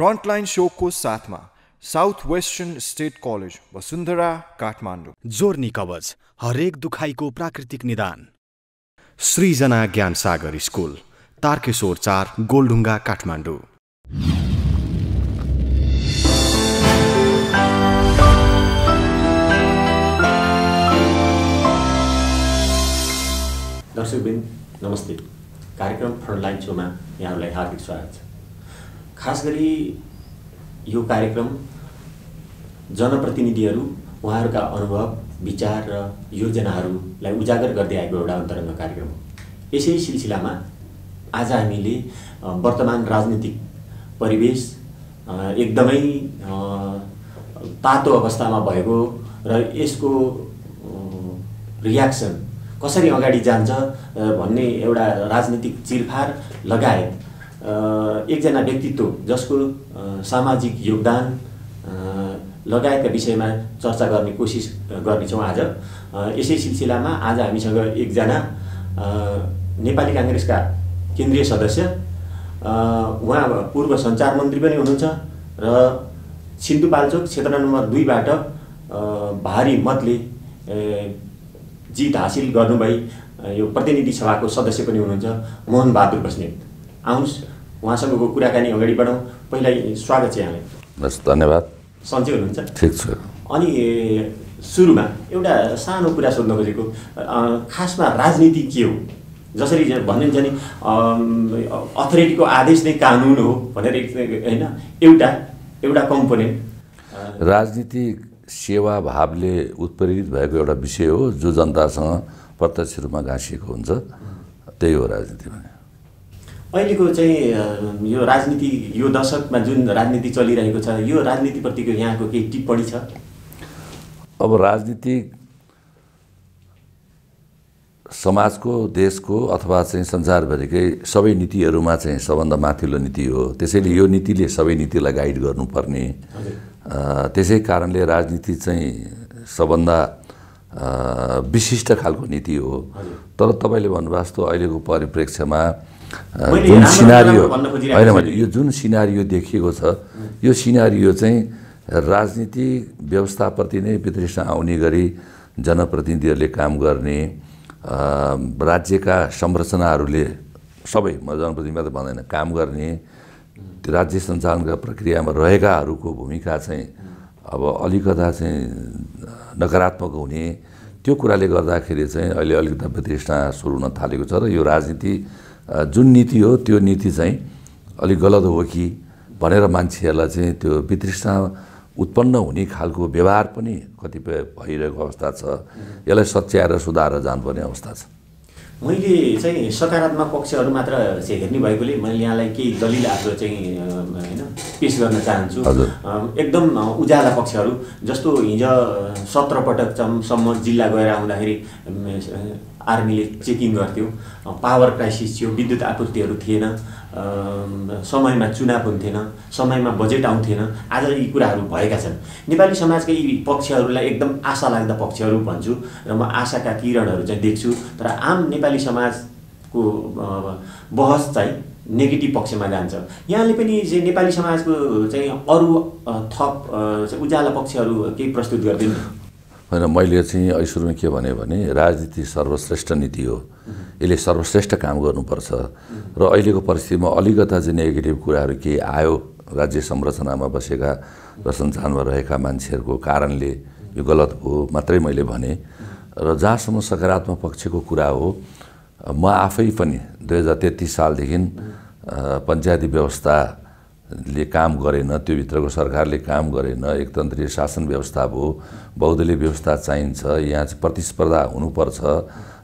Frontline सोको साथमा south western state college Vasundhara Kathmandu जोर्नी कवच हरेक दुखाइको प्राकृतिक निदान सृजना ज्ञान सागर स्कुल तारकेश्वर चार गोलढुङ्गा काठमाडौँ दर्शकबिन नमस्ते कार्यक्रम फ्रन्टलाइन सोमा यहाँहरूलाई हार्दिक स्वागत छ खास गरी यो कार्यक्रम जनप्रतिनिधिहरू उहाँहरूका अनुभव विचार र योजनाहरूलाई उजागर गर्दै आएको एउटा अन्तरङ्ग कार्यक्रम हो। यसै सिलसिलामा आज हामीले वर्तमान राजनीतिक परिवेश एकदमै तातो अवस्थामा भएको र यसको रियाक्सन कसरी अगाडि जान्छ भन्ने एउटा राजनीतिक चिरफार लगायत एकजना व्यक्तित्व जसको सामाजिक योगदान लगायतका विषयमा चर्चा गर्ने कोसिस गर्नेछौँ आज। यसै सिलसिलामा आज हामीसँग एकजना नेपाली काङ्ग्रेसका केन्द्रीय सदस्य उहाँ पूर्व सञ्चार मन्त्री पनि हुनुहुन्छ र सिन्धुपाल्चोक क्षेत्र नम्बर दुईबाट भारी मतले जित हासिल गर्नुभई यो प्रतिनिधि सभाको सदस्य पनि हुनुहुन्छ मोहन बहादुर बस्नेत। आउनुहोस्। उहाँसँगको कुराकानी अगाडि बढाउँ। पहिला स्वागत छ यहाँलाई। हस् धन्यवाद। सन्चै हुनुहुन्छ? ठिक छ। अनि सुरुमा एउटा सानो कुरा सोध्न खोजेको खासमा राजनीति के हो? जसरी भनिन्छ नि अथोरिटीको आदेश नै कानुन हो भनेर होइन एउटा एउटा कम्पोनेन्ट। राजनीतिक सेवा भावले उत्प्रेरित भएको एउटा विषय हो जो जनतासँग प्रत्यक्ष रूपमा घाँसिएको हुन्छ। त्यही हो राजनीति भने। अहिलेको चाहिँ यो राजनीति यो दशकमा जुन राजनीति चलिरहेको छ यो राजनीतिप्रतिको यहाँको केही टिप्पणी छ? अब राजनीतिक समाजको देशको अथवा चाहिँ संसारभरिकै सबै नीतिहरूमा चाहिँ सबभन्दा माथिल्लो नीति हो। त्यसैले यो नीतिले सबै नीतिलाई गाइड गर्नुपर्ने। त्यसै कारणले राजनीति चाहिँ सबभन्दा विशिष्ट खालको नीति हो। तर तपाईँले भन्नुभएको जस्तो अहिलेको परिप्रेक्ष्यमा जुन सिनारियो होइन। मैले यो जुन सिनारियो देखिएको छ यो सिनारियो चाहिँ राजनीतिक व्यवस्थाप्रति नै वितृष्णा आउने गरी जनप्रतिनिधिहरूले काम गर्ने राज्यका संरचनाहरूले सबै म जनप्रतिनिधि मात्रै भन्दैन काम गर्ने राज्य सञ्चालनका प्रक्रियामा रहेकाहरूको भूमिका चाहिँ अब अलिकता चाहिँ नकारात्मक हुने त्यो कुराले गर्दाखेरि चाहिँ अहिले अलिकता वितृष्णा सुरु हुन थालेको छ र यो राजनीति जुन नीति हो त्यो नीति चाहिँ अलिक गलत हो कि भनेर मान्छेहरूलाई चाहिँ त्यो वितृष्णा उत्पन्न हुने खालको व्यवहार पनि कतिपय भइरहेको अवस्था छ। यसलाई सच्याएर सुधारेर जानुपर्ने अवस्था छ। मैले चाहिँ सकारात्मक पक्षहरू मात्र चाहिँ हेर्ने भएकोले मैले यहाँलाई केही दलिल आफ्नो चाहिँ होइन पेस गर्न चाहन्छु। एकदम उज्याला पक्षहरू जस्तो हिजो सत्र पटकसम्म जिल्ला गएर आउँदाखेरि आर्मीले चेकिङ गर्थ्यो। पावर क्राइसिस थियो विद्युत आपूर्तिहरू थिएन समयमा चुनाव हुन्थेन समयमा बजेट आउँथेन आज यी कुराहरू भएका छन्। नेपाली समाजका यी पक्षहरूलाई एकदम आशा लाग्दा पक्षहरू भन्छु र म आशाका किरणहरू चाहिँ देख्छु तर आम नेपाली समाजको बहस चाहिँ नेगेटिभ पक्षमा जान्छ। यहाँले पनि नेपाली समाजको चाहिँ अरू थप उज्याला पक्षहरू केही प्रस्तुत गरिदिनु। होइन मैले चाहिँ अहिले सुरुमा के भने भने राजनीति सर्वश्रेष्ठ नीति हो। यसले सर्वश्रेष्ठ काम गर्नुपर्छ। र अहिलेको परिस्थितिमा अलिकता चाहिँ नेगेटिभ कुराहरू केही आयो। राज्य संरचनामा बसेका र सञ्चालनमा रहेका मान्छेहरूको कारणले यो गलत हो मात्रै मैले भने। र जहाँसम्म सकारात्मक पक्षको कुरा हो म आफै पनि दुई हजार तेत्तिस सालदेखि पञ्चायती व्यवस्थाले काम गरेन त्योभित्रको सरकारले काम गरेन एकतन्त्रीय शासन व्यवस्था भयो बहुदलीय व्यवस्था चाहिन्छ यहाँ चाहिँ प्रतिस्पर्धा हुनुपर्छ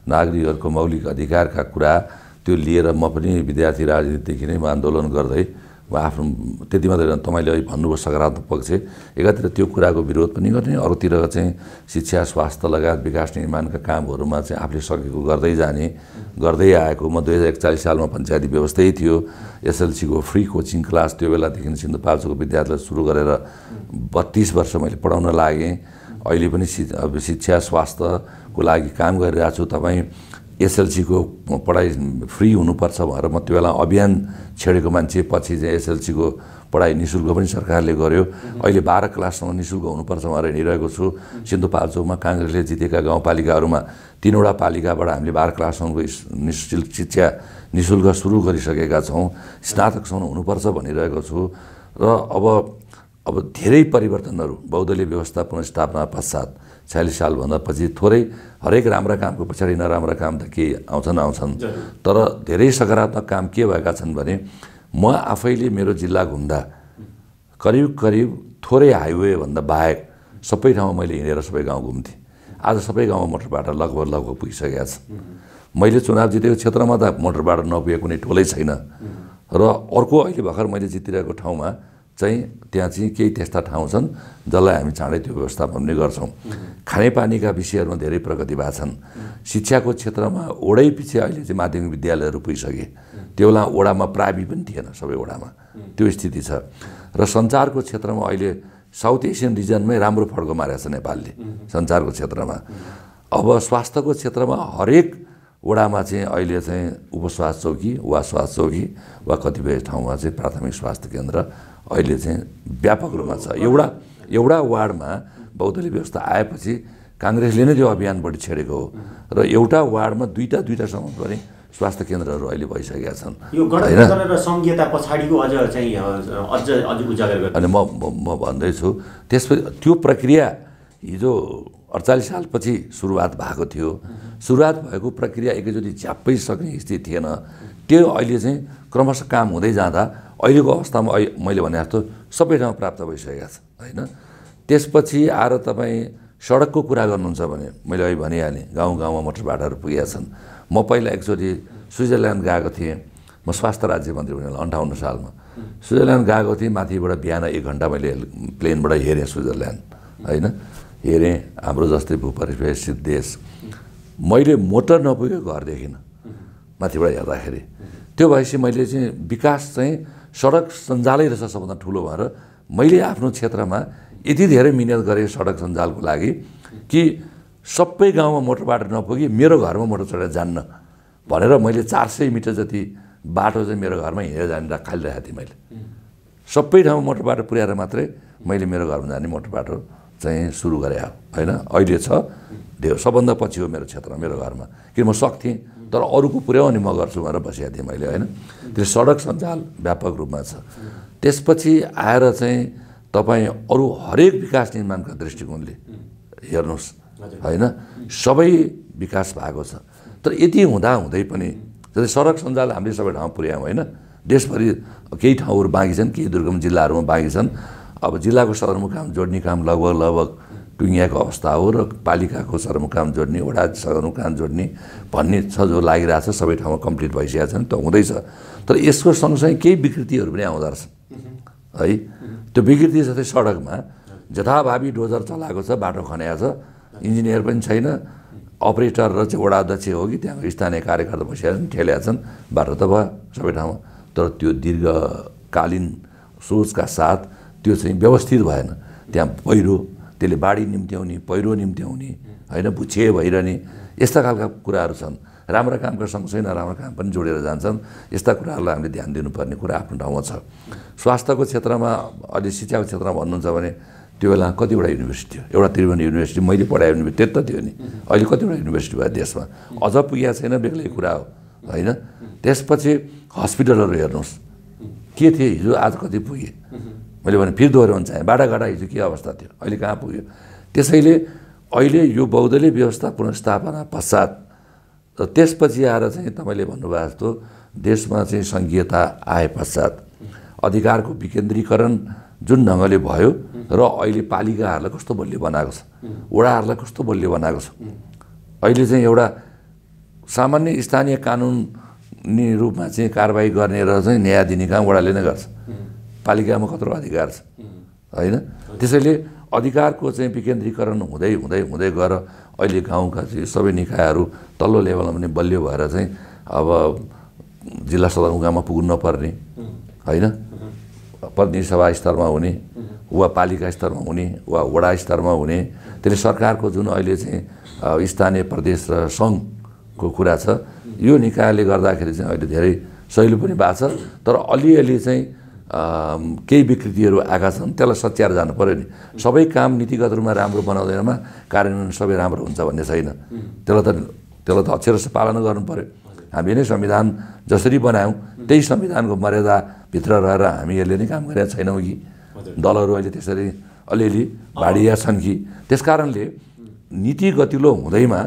नागरिकहरूको मौलिक अधिकारका कुरा त्यो लिएर म पनि विद्यार्थी राजनीतिदेखि नै म आन्दोलन गर्दै म आफ्नो त्यति मात्रै तपाईँले अहिले भन्नुभयो सकारात्मक पक्ष एकातिर त्यो कुराको विरोध पनि गर्ने अरूतिर चाहिँ शिक्षा स्वास्थ्य लगायत विकास निर्माणका कामहरूमा चाहिँ आफूले सकेको गर्दै जाने गर्दै आएको म दुई हजार एकचालिस सालमा पञ्चायती व्यवस्थै थियो एसएलसीको फ्री कोचिङ क्लास त्यो बेलादेखि सिन्धुपाल्चोको विद्यालय सुरु गरेर बत्तिस वर्ष मैले पढाउन लागेँ। अहिले पनि शि शिक्षा स्वास्थ्यको लागि काम गरिरहेको छु तपाईँ एसएलसीको पढाइ फ्री हुनुपर्छ भनेर म त्यो बेला अभियान छेडेको मान्छे पछि चाहिँ एसएलसीको पढाइ नि शुल्क पनि सरकारले गर्यो। अहिले बाह्र क्लाससम्म नि शुल्क हुनुपर्छ भनेर हिँडिरहेको छु। सिन्धुपाल्चोकमा काङ्ग्रेसले जितेका गाउँपालिकाहरूमा तिनवटा पालिकाबाट हामीले बाह्र क्लाससम्मको निशुल्क शिक्षा नि शुल्क सुरु गरिसकेका छौँ। स्नातकसम्म हुनुपर्छ भनिरहेको छु। र अब अब धेरै परिवर्तनहरू बहुदलीय व्यवस्था पुनस्थापना पश्चात छयालिस सालभन्दा पछि थोरै हरेक राम्रा कामको पछाडि नराम्रा काम त केही आउँछन् आउँछन्। तर धेरै सकारात्मक काम के भएका छन् भने म आफैले मेरो जिल्ला घुम्दा करिब करिब थोरै हाइवेभन्दा बाहेक सबै ठाउँमा मैले हिँडेर सबै गाउँ घुम्थेँ। आज सबै गाउँमा मोटर बाटो लगभग लगभग पुगिसकेका छ मैले चुनाव जितेको क्षेत्रमा त मोटर बाटो नपुगेको कुनै टोलै छैन। र अर्को अहिले भर्खर मैले जितिरहेको ठाउँमा चाहिँ त्यहाँ चाहिँ केही त्यस्ता ठाउँ छन् जसलाई हामी चाँडै त्यो व्यवस्थापन पनि गर्छौँ। खानेपानीका विषयहरूमा धेरै प्रगति भएको छन्। शिक्षाको क्षेत्रमा ओडै पछि अहिले चाहिँ माध्यमिक विद्यालयहरू पुगिसके त्यो बेला ओडामा प्रावि पनि थिएन सबै ओडामा। त्यो स्थिति छ। र सञ्चारको क्षेत्रमा अहिले साउथ एसियन रिजनमै राम्रो फड्को मारेको छ नेपालले सञ्चारको क्षेत्रमा। अब स्वास्थ्यको क्षेत्रमा हरेक वडामा चाहिँ अहिले चाहिँ उपस्वास्थ्य चौकी वा स्वास्थ्य चौकी वा कतिपय ठाउँमा चाहिँ प्राथमिक स्वास्थ्य केन्द्र अहिले चाहिँ व्यापक रूपमा छ। एउटा एउटा वार्डमा बहुदलीय व्यवस्था आएपछि काङ्ग्रेसले नै त्यो अभियान बढी छेडेको हो। र एउटा वार्डमा दुईवटा दुईवटासम्म पनि स्वास्थ्य केन्द्रहरू अहिले भइसकेका छन्। अनि म म भन्दैछु त्यसपछि त्यो प्रक्रिया हिजो अडचालिस सालपछि सुरुवात भएको थियो। सुरुवात भएको प्रक्रिया एकैचोटि झ्याप्पै सक्ने स्थिति थिएन। त्यो अहिले चाहिँ क्रमशः काम हुँदै जाँदा अहिलेको अवस्थामा मैले भने जस्तो सबै ठाउँ प्राप्त भइसकेको छ होइन? त्यसपछि आएर तपाईँ सडकको कुरा गर्नुहुन्छ भने मैले अहिले भनिहालेँ गाउँ गाउँमा मोटर बाटोहरू पुगेका छन्। म पहिला एकचोटि स्विजरल्यान्ड गएको थिएँ। म स्वास्थ्य राज्य मन्त्री भने अन्ठाउन्न सालमा। स्विजरल्यान्ड गएको थिएँ माथिबाट बिहान एक घन्टा मैले प्लेनबाट हेरेँ स्विजरल्यान्ड होइन? हेरेँ हाम्रो जस्तै भूपरिवेशित देश। मैले मोटर नपुगेको घर देखिनँ माथिबाट हेर्दाखेरि त्यो भएपछि मैले चाहिँ विकास चाहिँ सडक सञ्जालै रहेछ सबभन्दा ठुलो भएर। मैले आफ्नो क्षेत्रमा यति धेरै मिहिनेत गरेँ सडक सञ्जालको लागि कि सबै गाउँमा मोटर बाटो नपुगी मेरो घरमा मोटर चढेर जान्न भनेर मैले चार सय मिटर जति बाटो चाहिँ मेरो घरमा हिँडेर जाने खालिरहेको थिएँ मैले। सबै ठाउँमा मोटर बाटो पुर्याएर मात्रै मैले मेरो घरमा जाने मोटर बाटो चाहिँ सुरु गरेँ। होइन? अहिले छ। धेरै सबभन्दा पछि हो मेरो क्षेत्रमा मेरो घरमा। किन म सक्थेँ? तर अरूको पुर्याउ अनि म गर्छु भनेर बसेको थिएँ मैले होइन? त्यो सडक सञ्जाल व्यापक रूपमा छ। त्यसपछि आएर चाहिँ तपाईँ अरू हरेक विकास निर्माणका दृष्टिकोणले हेर्नुहोस् होइन? सबै विकास भएको छ। तर यति हुँदा हुँदै पनि जस्तै सडक सञ्जाल हामीले सबै ठाउँमा पुर्यायौँ होइन? देशभरि केही ठाउँहरू बाँकी छन् केही दुर्गम जिल्लाहरूमा बाँकी छन्। अब जिल्लाको सदरमुकाम जोड्ने काम लगभग लगभग टुङ्गियाको अवस्था हो र पालिकाको सदरमुकाम जोड्ने वडा सदरमुकाम जोड्ने भन्ने छ जो लागिरहेछ सबै ठाउँमा कम्प्लिट भइसकेको छ नि त हुँदैछ। तर यसको सँगसँगै केही विकृतिहरू पनि आउँदो रहेछ है? त्यो विकृति जस्तै सडकमा जथाभावी डोजर चलाएको छ बाटो खनाएको छ इन्जिनियर पनि छैन अपरेटर र चाहिँ वडा अध्यक्ष हो कि त्यहाँको स्थानीय कार्यकर्ता बसिया छन् ठेलेका छन् बाटो त भयो सबै ठाउँमा। तर त्यो दीर्घकालीन सोचका साथ त्यो चाहिँ व्यवस्थित भएन। त्यहाँ पहिरो त्यसले बाढी निम्त्याउने पहिरो निम्त्याउने होइन भुछे भइरहने यस्ता खालका कुराहरू छन्। राम्रा कामका सँगसँगै नराम्रो काम पनि जोडेर जान्छन्। यस्ता कुराहरूलाई हामीले ध्यान दिनुपर्ने कुरा आफ्नो ठाउँमा छ। स्वास्थ्यको क्षेत्रमा अहिले शिक्षाको क्षेत्रमा भन्नुहुन्छ भने त्यो बेला कतिवटा युनिभर्सिटी हो एउटा त्रिभुवन युनिभर्सिटी मैले पढाए युनिभर्सिटी त्यति त थियो नि। अहिले कतिवटा युनिभर्सिटी भयो देशमा। अझ पुगेको छैन बेग्लै कुरा हो होइन? त्यसपछि हस्पिटलहरू हेर्नुहोस्। के थिए हिजो आज कति पुगे? मैले भने फेरि दोहोऱ्याउनु चाहेँ बाटाघाटा हिजो के अवस्था थियो? अहिले कहाँ पुग्यो? त्यसैले अहिले यो बहुदलीय व्यवस्था पुनर्स्थापना पश्चात र त्यसपछि आएर चाहिँ तपाईँले भन्नुभएको जस्तो देशमा चाहिँ सङ्घीयता आए पश्चात अधिकारको विकेन्द्रीकरण जुन ढङ्गले भयो र अहिले पालिकाहरूलाई कस्तो बलियो बनाएको छ वडाहरूलाई कस्तो बलियो बनाएको छ अहिले चाहिँ एउटा सामान्य स्थानीय कानुनी रूपमा चाहिँ कारवाही गर्ने र चाहिँ न्याय दिने काम वडाले नै गर्छ। पालिकामा कत्रो अधिकार छ। होइन? त्यसैले अधिकारको चाहिँ विकेन्द्रीकरण हुँदै हुँदै हुँदै गएर अहिले गाउँका चाहिँ सबै निकायहरू तल्लो लेभलमा पनि बलियो भएर चाहिँ अब जिल्ला सदरमुकाममा पुग्नु नपर्ने। होइन? प्रतिनिधि सभा स्तरमा हुने वा पालिका स्तरमा हुने वा वडा स्तरमा हुने। त्यसले सरकारको जुन अहिले चाहिँ स्थानीय प्रदेश र सङ्घ को कुरा छ यो निकायले गर्दाखेरि चाहिँ अहिले धेरै सहिलो पनि भएको छ। तर अलिअलि चाहिँ केही विकृतिहरू आएका छन् त्यसलाई सच्याएर जानु पऱ्यो नि। सबै काम नीतिगत रूपमा राम्रो बनाउँदैनमा कार्यान्वयन सबै राम्रो हुन्छ भन्ने छैन। त्यसलाई त त्यसलाई त अक्षर पालना गर्नु पऱ्यो हामी नै संविधान जसरी बनायौँ त्यही संविधानको मर्यादाभित्र रहेर हामी यसले नै काम गरेका छैनौँ कि। दलहरू अहिले त्यसरी अलिअलि भाडिया छन् कि। त्यस कारणले नीति गतिलो हुँदैमा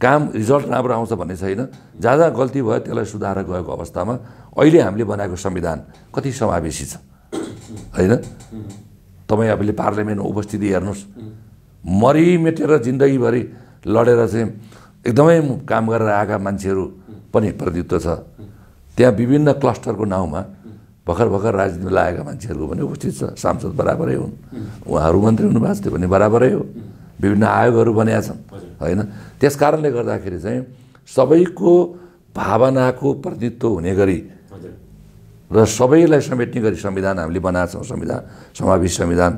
काम रिजल्ट राम्रो आउँछ भन्ने छैन। जहाँ जहाँ गल्ती भयो त्यसलाई सुधारेर गएको अवस्थामा अहिले हामीले बनाएको संविधान कति समावेशी छ? होइन? तपाईँ अहिले पार्लियामेन्टमा उपस्थिति हेर्नुहोस्। मरिमेटेर जिन्दगीभरि लडेर चाहिँ एकदमै काम गरेर आएका मान्छेहरू पनि प्रतिनिधित्व छ। त्यहाँ विभिन्न क्लस्टरको नाउँमा भर्खर भर्खर राजनीतिमा लागेका मान्छेहरूको पनि उपस्थित छ। सांसद बराबरै हुन्। उहाँहरू मन्त्री हुनुभएको छ त्यो पनि बराबरै हो। विभिन्न आयोगहरू बनिएका छन्। होइन? त्यस कारणले गर्दाखेरि चाहिँ सबैको भावनाको प्रतिनिधित्व हुने गरी र सबैलाई समेट्ने गरी संविधान हामीले बनाएको छौँ संविधान समावेश संविधान।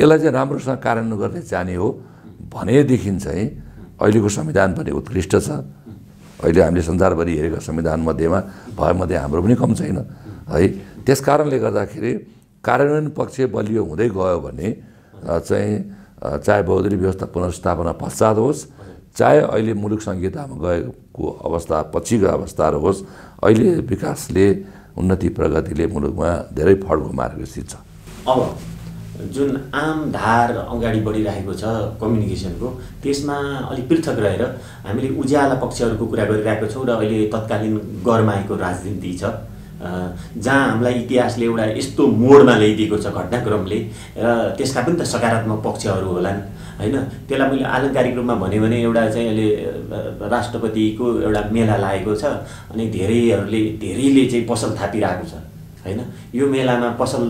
यसलाई चाहिँ राम्रोसँग कार्यान्वयन गर्दै जाने हो भनेदेखि चाहिँ अहिलेको संविधान पनि उत्कृष्ट छ। अहिले हामीले संसारभरि हेरेको संविधान मध्येमा भएमध्ये हाम्रो पनि कम छैन है। त्यस कारणले गर्दाखेरि कार्यान्वयन पक्ष बलियो हुँदै गयो भने चाहिँ चाहे बहुदलीय व्यवस्था पुनर्स्थापना पश्चात होस् चाहे अहिले मुलुक सङ्घीयतामा गएको अवस्था पछिको अवस्थाहरू होस् अहिले विकासले उन्नति प्रगतिले मुलुकमा धेरै फड्को मारेको स्थित छ अब जुन आम धार अगाडि बढिरहेको छ कम्युनिकेसनको त्यसमा अलिक पृथक रहेर हामीले उज्याला पक्षहरूको कुरा गरिरहेको छौँ र अहिले तत्कालीन गरमाएको राजनीति छ। जहाँ हामीलाई इतिहासले एउटा यस्तो मोडमा ल्याइदिएको छ घटनाक्रमले र त्यसका पनि त सकारात्मक पक्षहरू होलान्। होइन? त्यसलाई मैले आलङ्कारिक रूपमा भन्यो भने एउटा चाहिँ अहिले राष्ट्रपतिको एउटा मेला लागेको छ अनि धेरैहरूले धेरैले चाहिँ पसल थापिरहेको छ होइन? यो मेलामा पसल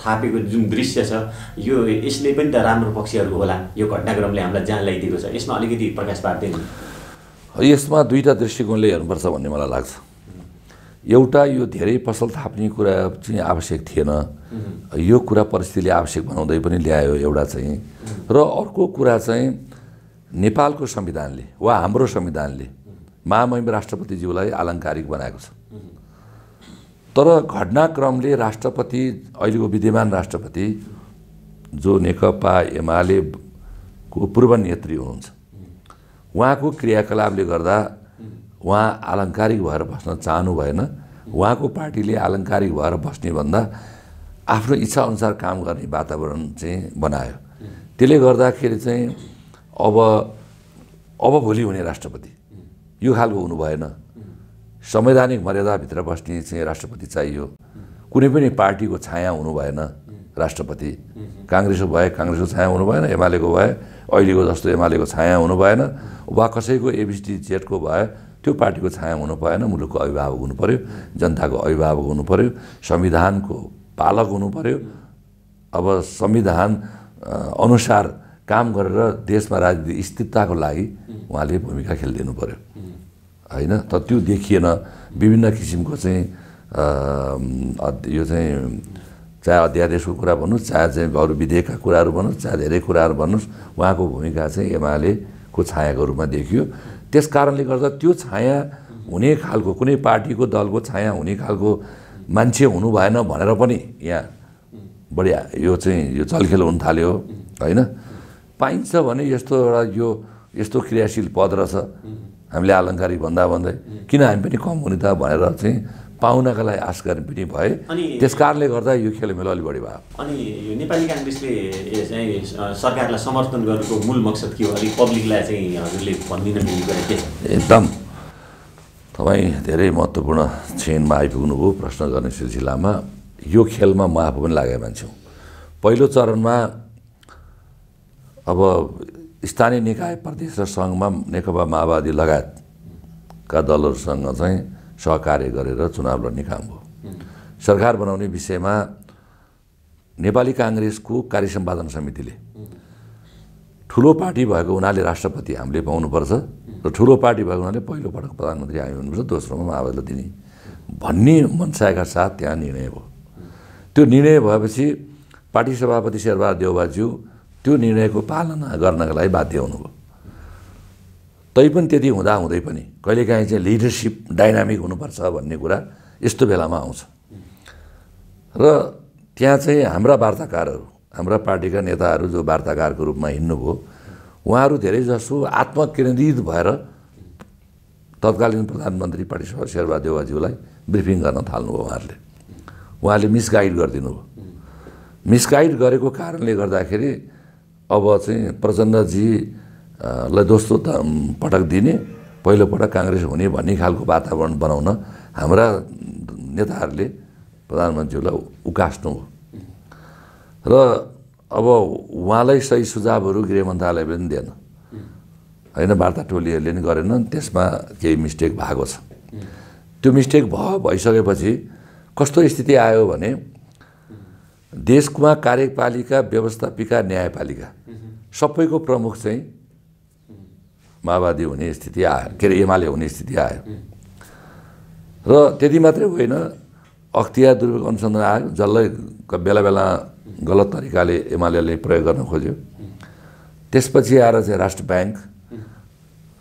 थापेको जुन दृश्य छ यो यसले पनि त राम्रो पक्षहरू होला। यो घटनाक्रमले हामीलाई जहाँ ल्याइदिएको छ। यसमा अलिकति प्रकाश पार्दैन यसमा दुईवटा दृष्टिकोणले हेर्नुपर्छ भन्ने मलाई लाग्छ। एउटा यो धेरै पसल थाप्ने कुरा चाहिँ आवश्यक थिएन। यो कुरा परिस्थितिले आवश्यक बनाउँदै पनि ल्यायो एउटा चाहिँ। र अर्को कुरा चाहिँ नेपालको संविधानले वा हाम्रो संविधानले महामहिम राष्ट्रपतिज्यूलाई आलङ्कारिक बनाएको छ। तर घटनाक्रमले राष्ट्रपति अहिलेको विद्यमान राष्ट्रपति जो नेकपा एमालेको पूर्व नेत्री हुनुहुन्छ उहाँको क्रियाकलापले गर्दा उहाँ आलङ्कारिक भएर बस्न चाहनु भएन। उहाँको पार्टीले आलङ्कारिक भएर बस्ने भन्दा आफ्नो इच्छाअनुसार काम गर्ने वातावरण चाहिँ बनायो। त्यसले गर्दाखेरि चाहिँ अब अब भोलि हुने राष्ट्रपति। यो खालको हुनु भएन। संवैधानिक मर्यादाभित्र बस्ने चाहिँ राष्ट्रपति चाहियो। कुनै पनि पार्टीको छाया हुनु भएन राष्ट्रपति। काङ्ग्रेसको भए काङ्ग्रेसको छाया हुनु भएन एमालेको भए अहिलेको जस्तो एमालेको छाया हुनु भएन। वा कसैको एबिसिडी जेटको भए त्यो पार्टीको छाया हुनु भएन मुलुकको अभिभावक हुनु पऱ्यो जनताको अभिभावक हुनु पऱ्यो संविधानको पालक हुनु पऱ्यो अब संविधान अनुसार काम गरेर देशमा राजनीति स्थिरताको लागि उहाँले भूमिका खेलिदिनु पऱ्यो होइन? त त्यो देखिएन। विभिन्न किसिमको चाहिँ यो चाहिँ चाहे अध्यादेशको कुरा भन्नुहोस् चाहे चाहिँ अरू विधेयकका कुराहरू भन्नुहोस् चाहे धेरै कुराहरू भन्नुहोस् उहाँको भूमिका चाहिँ एमालेको छायाको रूपमा देखियो। त्यस कारणले गर्दा त्यो छाया हुने खालको कुनै पार्टीको दलको छाया हुने खालको मान्छे हुनु भएन भनेर पनि यहाँ बढी यो चाहिँ यो चलखेल हुन थाल्यो होइन? पाइन्छ भने यस्तो एउटा यो यस्तो क्रियाशील पद रहेछ। हामीले आलङ्कारिक भन्दा भन्दै। किन हामी पनि कम हुने त भनेर चाहिँ पाउनका लागि आश गर्ने पनि भए त्यस कारणले गर्दा यो खेलमेल अलिक बढी भयो। अनि यो नेपाली काङ्ग्रेसले चाहिँ सरकारलाई समर्थन गर्नुको मूल मकसद के हो? अलिक पब्लिकलाई चाहिँ हजुरले भनिदिन मिल्ने के छ? एकदम। तपाईँ धेरै महत्त्वपूर्ण क्षणमा आइपुग्नुभयो प्रश्न गर्ने सिलसिलामा। यो खेलमा म आफू पनि लागेको मान्छे हुँ। पहिलो चरणमा अब स्थानीय निकाय प्रदेश र सङ्घमा नेकपा माओवादी लगायतका दलहरूसँग चाहिँ सहकार्य गरेर चुनाव लड्ने काम हो। सरकार बनाउने विषयमा नेपाली काङ्ग्रेसको कार्य सम्पादन समितिले ठुलो पार्टी भएको हुनाले राष्ट्रपति हामीले पाउनुपर्छ र ठुलो पार्टी भएको हुनाले पहिलोपटक प्रधानमन्त्री हामी हुनुपर्छ दोस्रोमा माओवादीलाई दिने भन्ने मनसायका साथ त्यहाँ निर्णय भयो। त्यो निर्णय भएपछि पार्टी सभापति शेरबहादुर देउबाज्यू त्यो निर्णयको पालना गर्नका लागि बाध्य हुनुभयो। तैपनि त्यति हुँदा हुँदै पनि कहिलेकाहीँ चाहिँ लिडरसिप डाइनामिक हुनुपर्छ भन्ने कुरा यस्तो बेलामा आउँछ। र त्यहाँ चाहिँ हाम्रा वार्ताकारहरू हाम्रा पार्टीका नेताहरू जो वार्ताकारको रूपमा हिँड्नुभयो उहाँहरू धेरैजसो आत्मकेन्द्रित भएर तत्कालीन प्रधानमन्त्री पटेश्वर शेरबा देवाज्यूलाई ब्रिफिङ गर्न थाल्नुभयो उहाँहरूले। उहाँले मिसगाइड गरिदिनु भयो मिसगाइड गरेको कारणले गर्दाखेरि अब चाहिँ प्रचण्डजीलाई दोस्रो त पटक दिने पहिलोपटक काङ्ग्रेस हुने भन्ने खालको वातावरण बनाउन हाम्रा नेताहरूले प्रधानमन्त्रीलाई उकास्नु हो। र अब उहाँलाई सही सुझावहरू गृह मन्त्रालय पनि दिएन। होइन वार्ता टोलीहरूले नि गरेनन् त्यसमा केही मिस्टेक भएको छ। त्यो मिस्टेक भयो भइसकेपछि कस्तो स्थिति आयो भने देशमा कार्यपालिका व्यवस्थापिका न्यायपालिका सबैको प्रमुख चाहिँ माओवादी हुने स्थिति आयो के अरे एमाले हुने स्थिति आयो र त्यति मात्रै होइन अख्तियार दुर्योग अनुसन्धान आयो जसलाई बेला बेला गलत तरिकाले एमाले प्रयोग गर्न खोज्यो त्यसपछि आएर चाहिँ राष्ट्र ब्याङ्क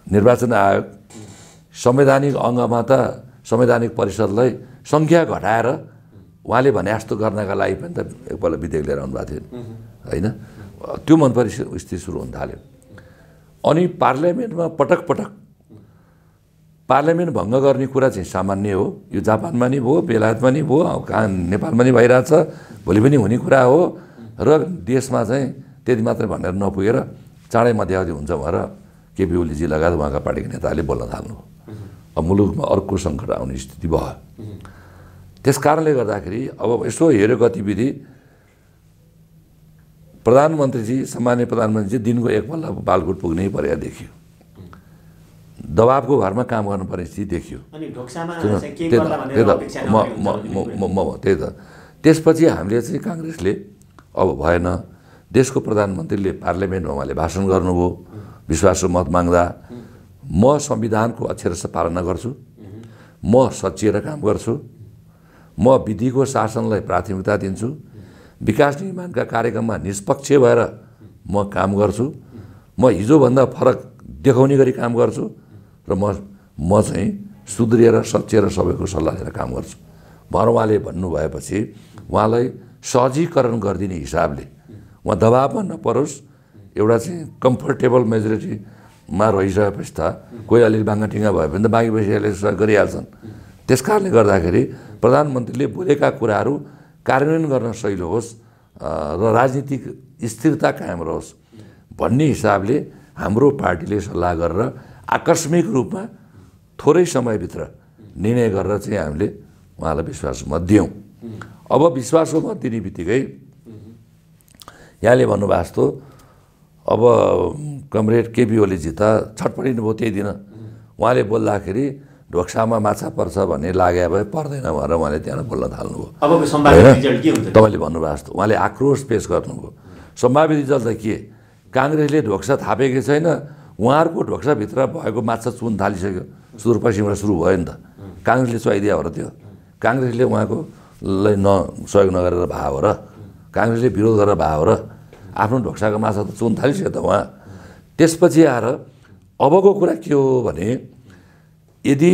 निर्वाचन आयोग संवैधानिक अङ्गमा त संवैधानिक परिषदलाई सङ्ख्या घटाएर उहाँले भने जस्तो गर्नका लागि पनि त एकपल्ट विधेयक लिएर आउनुभएको थियो होइन त्यो मन परि स्थिति सुरु हुन थाल्यो अनि पार्लियामेन्टमा पटक पटक। पार्लियामेन्ट भङ्ग गर्ने कुरा चाहिँ सामान्य हो। यो जापानमा नि भयो बेलायतमा नि भयो कहाँ नेपालमा नि भइरहेछ भोलि पनि हुने कुरा हो। र देशमा चाहिँ त्यति मात्रै भनेर नपुगेर चाँडै मध्यावधि हुन्छ भनेर केपी ओलीजी लगायत उहाँका पार्टीका नेताहरूले बोल्न थाल्नु अब मुलुकमा अर्को सङ्कट आउने स्थिति भयो। त्यस कारणले गर्दाखेरि अब यसो हेऱ्यो गतिविधि प्रधानमन्त्रीजी सामान्य प्रधानमन्त्रीजी दिनको एकपल्ट बालकोट पुग्नै परेको देखियो। दबाबको भरमा काम गर्नुपर्ने स्थिति देखियो। त्यही त म म त्यही त। त्यसपछि हामीले चाहिँ काङ्ग्रेसले अब भएन। देशको प्रधानमन्त्रीले पार्लियामेन्टमा उहाँले भाषण गर्नुभयो। विश्वासको मत माग्दा। म संविधानको अक्षरश पालना गर्छु। म सचिएर काम गर्छु। म विधिको शासनलाई प्राथमिकता दिन्छु। विकास निर्माणका कार्यक्रममा निष्पक्ष भएर म काम गर्छु। म हिजोभन्दा फरक देखाउने गरी काम गर्छु र म म चाहिँ सुध्रिएर सच्याएर सबैको सल्लाह लिएर काम गर्छु। भनेर उहाँले भन्नुभएपछि उहाँलाई सहजीकरण गरिदिने हिसाबले उहाँ दबाबमा नपरोस् एउटा चाहिँ कम्फर्टेबल मेजोरिटीमा रहिसकेपछि त कोही अलिक बाङ्गाटिङ्गा भयो भने त बाँकी बसियाले गरिहाल्छन्। त्यस कारणले गर्दाखेरि प्रधानमन्त्रीले बोलेका कुराहरू कार्यान्वयन गर्न सहिलो होस् र राजनीतिक स्थिरता कायम रहोस् भन्ने हिसाबले हाम्रो पार्टीले सल्लाह गरेर आकस्मिक रूपमा थोरै समयभित्र निर्णय गरेर चाहिँ हामीले उहाँलाई विश्वासको मत दियौँ। अब विश्वासको मत दिने बित्तिकै यहाँले भन्नुभएको जस्तो अब कमरेड केपी ओलीजी त छटपटिनु भयो त्यही दिन उहाँले बोल्दाखेरि ढोक्सामा माछा पर्छ भन्ने लागे भए पर्दैन भनेर उहाँले त्यहाँ बोल्न थाल्नुभयो। हुन्छ? तपाईँले भन्नुभएको जस्तो उहाँले आक्रोश पेश गर्नुभयो। सम्भावित रिजल्ट त के? काङ्ग्रेसले ढोक्सा थापेकै छैन उहाँहरूको ढोक्साभित्र भएको माछा चुन थालिसक्यो। सुदूरपश्चिमबाट सुरु भयो नि त। काङ्ग्रेसले चुहाइदिया हो र त्यो। काङ्ग्रेसले उहाँको लाई न सहयोग नगरेर भए हो र। काङ्ग्रेसले विरोध गरेर भए हो र। आफ्नो ढोक्साको माछा त चुन थालिसक्यो त उहाँ। त्यसपछि आएर अबको कुरा के हो भने यदि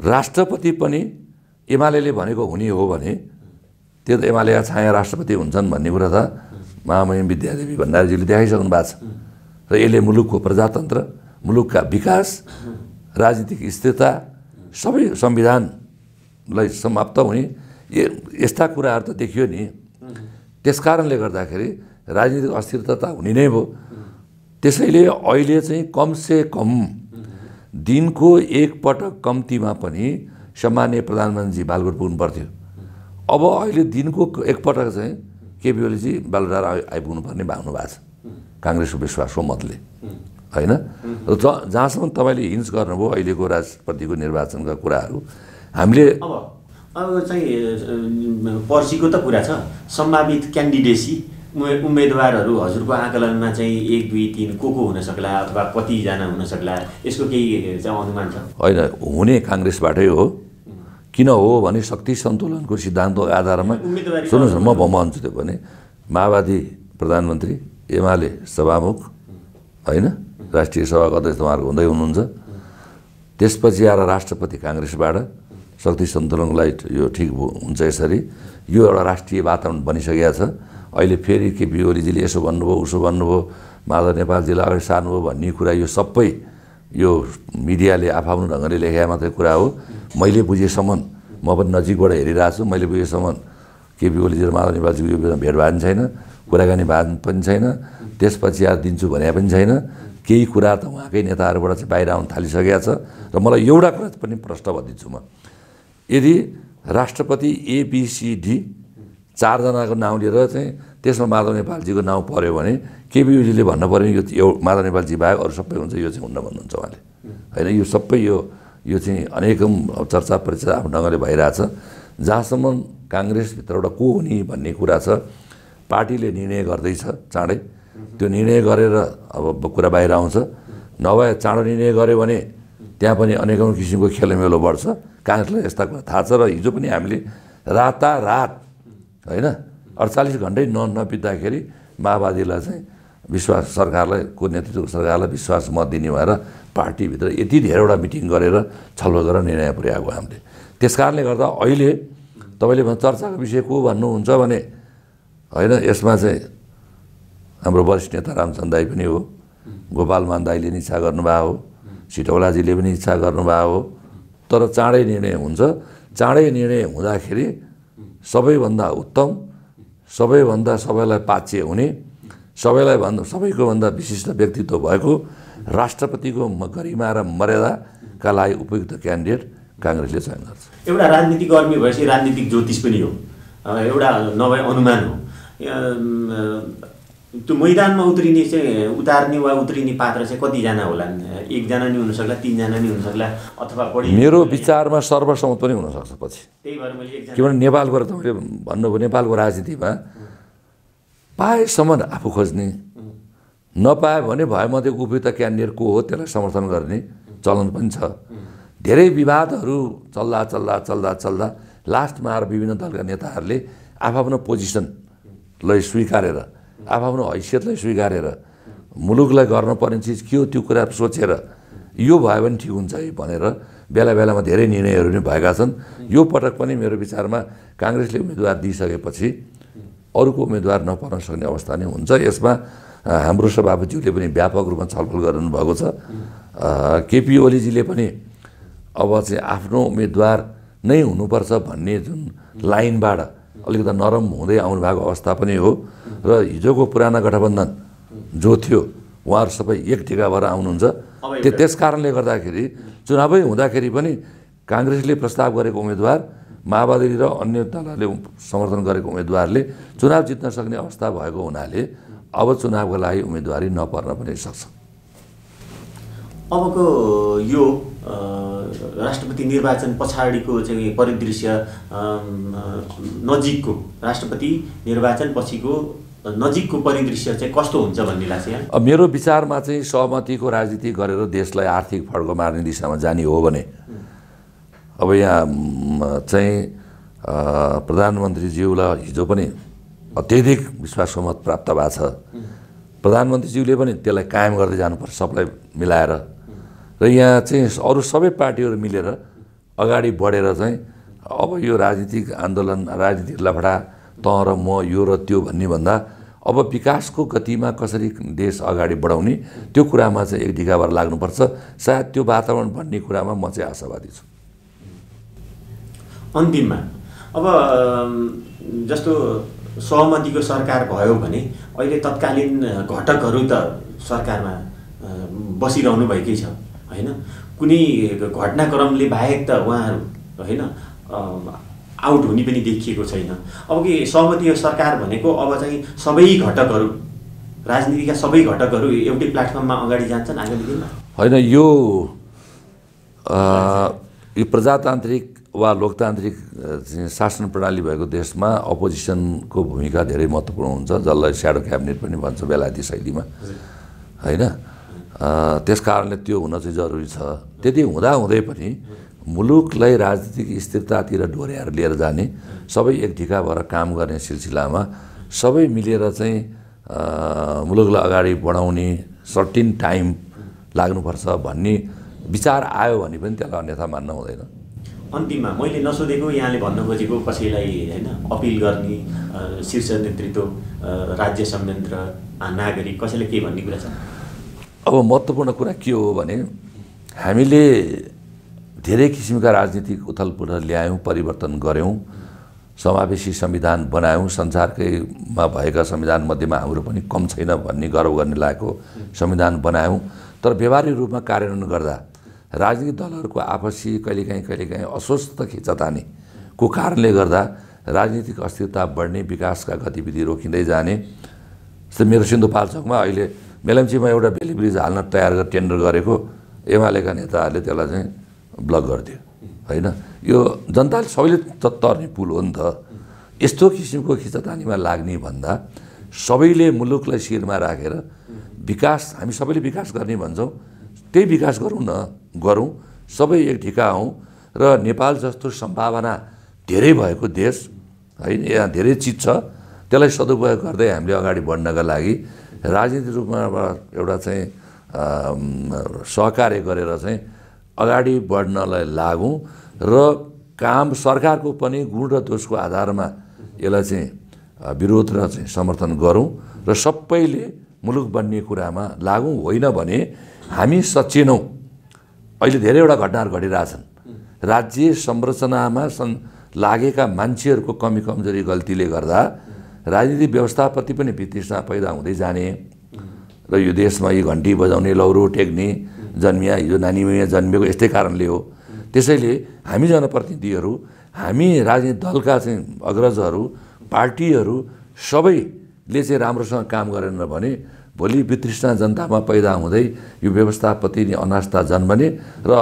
राष्ट्रपति पनि एमाले भनेको हुने हो भने त्यो त एमालेका छाया राष्ट्रपति हुन्छन् भन्ने कुरा त महामहिम विद्यादेवी भण्डारीजीले देखाइसक्नु भएको छ। र यसले मुलुकको प्रजातन्त्र मुलुकका विकास राजनीतिक स्थिरता सबै संविधानलाई समाप्त हुने यस्ता कुराहरू त देखियो नि। त्यस कारणले गर्दाखेरि राजनीतिक अस्थिरता त हुने नै भयो त्यसैले अहिले चाहिँ कमसे कम दिनको एकपटक कम्तीमा पनि सामान्य प्रधानमन्त्रीजी बालकोट पुग्नु पर्थ्यो अब अहिले दिनको एकपटक चाहिँ केपी ओलीजी बालुटार आइ- आइपुग्नु पर्ने भाग्नु भएको छ। काङ्ग्रेसको विश्वासको मतले होइन? र जहाँसम्म तपाईँले हिन्स गर्नुभयो अहिलेको राष्ट्रपतिको निर्वाचनका कुराहरू हामीले अब अब चाहिँ पर्सिको त कुरा छ। सम्भावित क्यान्डिडेसी उम्मेदवारहरू हजुरको आकलनमा चाहिँ एक दुई तिन को को हुन सक्ला अथवा कतिजना हुन सक्ला यसको केही चाहिँ अनुमान छ? होइन हुने काङ्ग्रेसबाटै हो। किन हो भने शक्ति सन्तुलनको सिद्धान्तको आधारमा सुन्नुहोस् न म म भन्छु त्यो भने माओवादी प्रधानमन्त्री एमाले सभामुख होइन? राष्ट्रिय सभाको अध्यक्ष उहाँहरूको हुँदै हुनुहुन्छ। त्यसपछि आएर राष्ट्रपति काङ्ग्रेसबाट शक्ति सन्तुलनलाई यो ठिक हुन्छ यसरी। यो एउटा राष्ट्रिय वातावरण बनिसकेको छ। अहिले फेरि केपी ओलीजीले यसो भन्नुभयो उसो भन्नुभयो माधव नेपालजीलाई अगाडि सार्नुभयो भन्ने कुरा यो सबै यो मिडियाले आफ्नो ढङ्गले लेखाए मात्रै कुरा हो। मैले बुझेसम्म म पनि नजिकबाट हेरिरहेको छु मैले बुझेसम्म केपी ओलीजी र माधव नेपालजीको यो बेला भेट छैन कुराकानी भएको पनि छैन। त्यसपछि आएर दिन्छु भने पनि छैन। केही कुरा त उहाँकै नेताहरूबाट चाहिँ बाहिर आउन थालिसकेको छ। र मलाई एउटा कुरा पनि प्रश्न भनिदिन्छु म। यदि राष्ट्रपति एबिसिडी चारजनाको नाउँ लिएर चाहिँ त्यसमा माधव नेपालजीको नाउँ पऱ्यो भने केपियुजीले भन्न पऱ्यो यो माधव नेपालजी बाहेक अरू सबै हुन्छ यो चाहिँ हुन्न भन्नुहुन्छ उहाँले। होइन यो सबै यो यो चाहिँ अनेकौँ चर्चा परिचय आफ्नो ढङ्गले भइरहेछ। जहाँसम्म काङ्ग्रेसभित्र एउटा को हुने भन्ने कुरा छ पार्टीले निर्णय गर्दैछ चाँडै। त्यो निर्णय गरेर अब कुरा बाहिर आउँछ। नभए चाँडो निर्णय गऱ्यो भने त्यहाँ पनि अनेकौँ किसिमको खेलमेलो बढ्छ। काङ्ग्रेसलाई यस्ता कुरा थाहा छ र हिजो पनि हामीले रातारात होइन अडचालिस घन्टै न नबित्दाखेरि माओवादीलाई चाहिँ विश्वास सरकारलाई को नेतृत्वको सरकारलाई विश्वास मत दिने भएर पार्टीभित्र यति धेरैवटा मिटिङ गरेर छलफल गरेर निर्णय पुर्याएको हामीले। त्यस कारणले गर्दा अहिले तपाईँले चर्चाको विषय को भन्नुहुन्छ भने होइन यसमा चाहिँ हाम्रो वरिष्ठ नेता रामचन्द्र दाई पनि हो गोपाल मान दाईले इच्छा गर्नुभएको हो। सिटौलाजीले पनि इच्छा गर्नुभएको हो। तर चाँडै निर्णय हुन्छ। चाँडै निर्णय हुँदाखेरि सबैभन्दा उत्तम सबैभन्दा सबैलाई पाच्य हुने सबैलाई भन्दा सबैको भन्दा विशिष्ट व्यक्तित्व भएको राष्ट्रपतिको गरिमा र मर्यादाका लागि उपयुक्त क्यान्डिडेट काङ्ग्रेसले चयन गर्छ। एउटा राजनीतिक कर्मी भएपछि राजनीतिक ज्योतिष पनि हो। एउटा नभए अनुमान हो। त्यो मैदानमा उत्रिने चाहिँ उतार्ने वा उत्रिने पात्र चाहिँ कतिजना होलान् एकजना नि हुनसक्ला तिनजना नि हुनसक्ला? अथवा बढी मेरो विचारमा सर्वसम्मत पनि हुनसक्छ पछि। त्यही भएर मैले एकजना किनभने नेपालको र तपाईँले भन्नुभयो नेपालको राजनीतिमा पाएसम्म आफू खोज्ने नपायो भने भएमध्ये उपयुक्त क्यान्डिडेट को हो त्यसलाई समर्थन गर्ने चलन पनि छ। धेरै विवादहरू चल्दा चल्दा चल्दा चल्दा लास्टमा आएर विभिन्न दलका नेताहरूले आफ्नो पोजिसनलाई स्वीकारेर आफ्नो हैसियतलाई स्वीकारेर मुलुकलाई गर्नुपर्ने चिज के हो त्यो कुरा सोचेर यो भयो भने ठिक हुन्छ है भनेर बेला बेलामा धेरै निर्णयहरू पनि भएका छन्। यो पटक पनि मेरो विचारमा काङ्ग्रेसले उम्मेदवार दिइसकेपछि अरूको उम्मेदवार नपर्न सक्ने अवस्था नै हुन्छ। यसमा हाम्रो सभापतिज्यूले पनि व्यापक रूपमा छलफल गर्नुभएको छ। केपी ओलीजीले पनि अब चाहिँ आफ्नो उम्मेदवार नै हुनुपर्छ भन्ने जुन लाइनबाट अलिकति नरम हुँदै आउनु भएको अवस्था पनि हो। र हिजोको पुराना गठबन्धन जो थियो उहाँहरू सबै एक ढिका भएर आउनुहुन्छ। त्यो त्यस कारणले गर्दाखेरि चुनावै हुँदाखेरि पनि काङ्ग्रेसले प्रस्ताव गरेको उम्मेदवार माओवादी र अन्य दलहरूले समर्थन गरेको उम्मेदवारले चुनाव जित्न सक्ने अवस्था भएको हुनाले अब चुनावको लागि उम्मेदवारी नपर्न पनि सक्छ। अबको यो राष्ट्रपति निर्वाचन पछाडिको चाहिँ परिदृश्य नजिकको राष्ट्रपति निर्वाचन पछिको नजिकको परिदृश्य चाहिँ कस्तो हुन्छ भन्ने लाग्छ यहाँ? मेरो विचारमा चाहिँ सहमतिको राजनीति गरेर देशलाई आर्थिक फड्को मार्ने दिशामा जाने हो भने अब यहाँ चाहिँ प्रधानमन्त्रीज्यूलाई हिजो पनि अत्यधिक विश्वासको मत प्राप्त भएको छ। प्रधानमन्त्रीज्यूले पनि त्यसलाई कायम गर्दै जानुपर्छ सबलाई मिलाएर। र यहाँ चाहिँ अरू सबै पार्टीहरू मिलेर अगाडि बढेर चाहिँ अब यो राजनीतिक आन्दोलन राजनीतिक लफडा त र म यो र त्यो भन्ने भन्दा अब विकासको गतिमा कसरी देश अगाडि बढाउने त्यो कुरामा चाहिँ एक भएर लाग्नुपर्छ। सायद त्यो वातावरण बन्ने कुरामा म चाहिँ आशावादी छु। अन्तिममा अब जस्तो सहमतिको सरकार भयो भने अहिले तत्कालीन घटकहरू त सरकारमा बसिरहनु भएकै छ। होइन? कुनै घटनाक्रमले बाहेक त उहाँहरू होइन आउट हुने पनि देखिएको छैन। अब कि सहमति सरकार भनेको अब चाहिँ सबै घटकहरू राजनीतिका सबै घटकहरू एउटै प्लेटफर्ममा अगाडि जान्छन् आगामी दिनमा? होइन यो यो प्रजातान्त्रिक वा लोकतान्त्रिक शासन प्रणाली भएको देशमा अपोजिसनको भूमिका धेरै महत्त्वपूर्ण हुन्छ जसलाई स्याडो क्याबिनेट पनि भन्छ बेलायती शैलीमा। होइन? त्यस कारणले त्यो हुन चाहिँ जरुरी छ। त्यति हुँदाहुँदै पनि मुलुकलाई राजनीतिक स्थिरतातिर डोर्याएर लिएर जाने सबै एक ढिका भएर काम गर्ने सिलसिलामा सबै मिलेर चाहिँ मुलुकलाई अगाडि बढाउने सर्टिन टाइम लाग्नुपर्छ भन्ने विचार आयो भने पनि त्यसलाई अन्यथा मान्न हुँदैन। अन्तिममा मैले नसोधेको यहाँले भन्न खोजेको कसैलाई होइन अपिल गर्ने शीर्ष नेतृत्व राज्य संयन्त्र नागरिक कसैले के भन्ने कुरा छ? अब महत्त्वपूर्ण कुरा के हो भने हामीले धेरै किसिमका राजनीतिक उथलपुथल ल्यायौँ परिवर्तन गऱ्यौँ समावेशी संविधान बनायौँ संसारकैमा भएका संविधान मध्येमा हाम्रो पनि कम छैन भन्ने गर्व गर्ने लागेको संविधान बनायौँ। तर व्यवहारिक रूपमा कार्यान्वयन गर्दा राजनीतिक दलहरूको आपसी कहिलेकाहीँ कहिलेकाहीँ अस्वस्थ खिचातानीको कारणले गर्दा राजनीतिक अस्थिरता बढ्ने विकासका गतिविधि रोकिँदै जाने। जस्तै मेरो सिन्धुपाल्चोकमा अहिले मेलम्चीमा एउटा बेली ब्रिज हाल्न तयार गरेर टेन्डर गरेको एमालेका नेताहरूले त्यसलाई चाहिँ ब्लक गरिदियो होइन? यो जनताले सबैले त तर्ने पुल हो नि त। यस्तो किसिमको खिचातानीमा लाग्ने भन्दा सबैले मुलुकलाई शिरमा राखेर विकास हामी सबैले विकास गर्ने भन्छौँ। त्यही विकास गरौँ न गरौँ। सबै एक ढिका हौँ र नेपाल जस्तो सम्भावना धेरै भएको देश होइन यहाँ धेरै चिज छ। त्यसलाई सदुपयोग गर्दै हामीले अगाडि बढ्नका लागि राजनीतिक रूपमा एउटा चाहिँ सहकार्य गरेर चाहिँ अगाडि बढ्नलाई लागौँ र काम सरकारको पनि गुण र दोषको आधारमा यसलाई चाहिँ विरोध र चाहिँ समर्थन गरौँ र सबैले मुलुक बन्ने कुरामा लागौँ होइन भने हामी सच्चिनौँ अहिले धेरैवटा घटनाहरू घटिरहेछन् राज्य संरचनामा सन् लागेका मान्छेहरूको कमी कमजोरी गल्तीले गर्दा राजनीतिक व्यवस्थाप्रति पनि वितृष्णा पैदा हुँदै जाने। र यो देशमा यी घन्टी बजाउने लौरो टेक्ने जन्मिया हिजो नानी यहाँ जन्मेको यस्तै कारणले हो। त्यसैले हामी जनप्रतिनिधिहरू हामी राजनीतिक दलका चाहिँ अग्रजहरू पार्टीहरू सबैले चाहिँ राम्रोसँग काम गरेन भने भोलि वितृष्णा जनतामा पैदा हुँदै यो व्यवस्थाप्रति नि अनास्था जन्मने र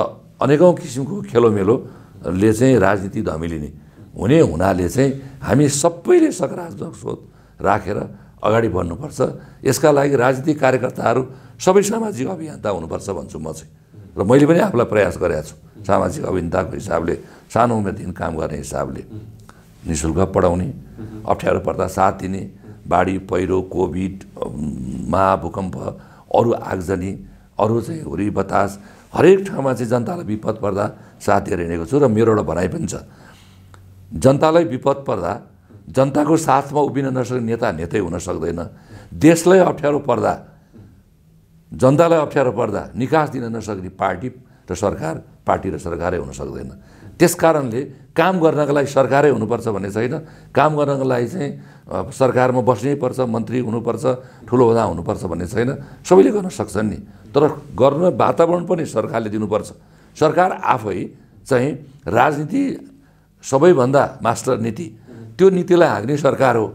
अनेकौँ किसिमको खेलोमेलोले चाहिँ राजनीति धमिलिने। हुने हुनाले चाहिँ हामी सबैले सकारात्मक सोच राखेर अगाडि बढ्नुपर्छ। यसका लागि राजनीतिक कार्यकर्ताहरू सबै सामाजिक अभियन्ता हुनुपर्छ भन्छु म चाहिँ। र मैले पनि आफूलाई प्रयास गरेको छु। सामाजिक अभियन्ताको हिसाबले सानो उमेरदेखि काम गर्ने हिसाबले नि शुल्क पढाउने अप्ठ्यारो पर्दा साथ दिने बाढी पहिरो कोभिड महाभूकम्प अरू आगजनी अरू चाहिँ हुरी बतास हरेक ठाउँमा चाहिँ जनतालाई विपद पर्दा साथ दिएर हिँडेको छु र मेरो एउटा भनाइ पनि छ। जनतालाई विपद पर्दा जनताको साथमा उभिन नसक्ने नेता नेतै हुन सक्दैन। देशलाई अप्ठ्यारो पर्दा जनतालाई अप्ठ्यारो पर्दा निकास दिन नसक्ने पार्टी र सरकार पार्टी र सरकारै हुन सक्दैन। त्यस कारणले काम गर्नको लागि सरकारै हुनुपर्छ भन्ने छैन। काम गर्नको लागि चाहिँ सरकारमा बस्नै पर्छ मन्त्री हुनुपर्छ ठुलो हुँदा हुनुपर्छ भन्ने छैन। सबैले गर्न सक्छन् नि। तर गर्न वातावरण पनि सरकारले दिनुपर्छ। सरकार आफै चाहिँ राजनीति सबैभन्दा मास्टर नीति त्यो नीतिलाई हाँक्ने सरकार हो।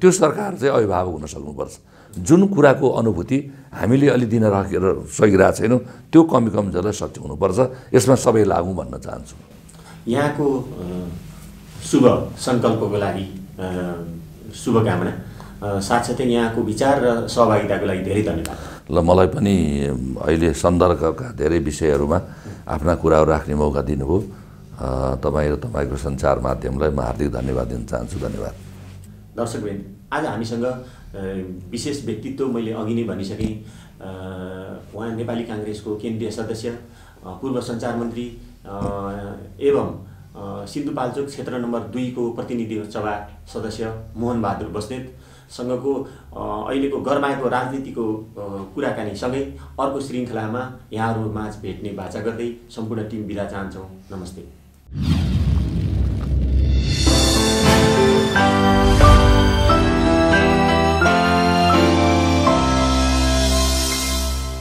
त्यो सरकार चाहिँ अभिभावक हुन सक्नुपर्छ। जुन कुराको अनुभूति हामीले अलि दिन राखेर सकिरहेको छैनौँ त्यो कमी कमजोरलाई सत्य हुनुपर्छ यसमा सबै लागौँ भन्न चाहन्छु। यहाँको शुभ सङ्कल्पको लागि शुभकामना। साथसाथै यहाँको विचार र सहभागिताको लागि धेरै धन्यवाद। ल मलाई पनि अहिले सन्दर्भका धेरै विषयहरूमा आफ्ना कुराहरू राख्ने मौका दिनुभयो। तपाईँ र तपाईँको सञ्चार माध्यमलाई म हार्दिक धन्यवाद दिन चाहन्छु धन्यवाद। दर्शकवृन्द आज हामीसँग विशेष व्यक्तित्व मैले अघि नै भनिसकेँ। उहाँ नेपाली काङ्ग्रेसको केन्द्रीय सदस्य पूर्व सञ्चार मन्त्री एवं सिन्धुपाल्चोक क्षेत्र नम्बर दुईको प्रतिनिधि सभा सदस्य मोहन बहादुर बस्नेतसँगको अहिलेको गरमाएको राजनीतिको अ, कुराकानीसँगै अर्को श्रृङ्खलामा यहाँहरू माझ भेट्ने बाचा गर्दै सम्पूर्ण टिम बिदा चाहन्छौँ। नमस्ते। you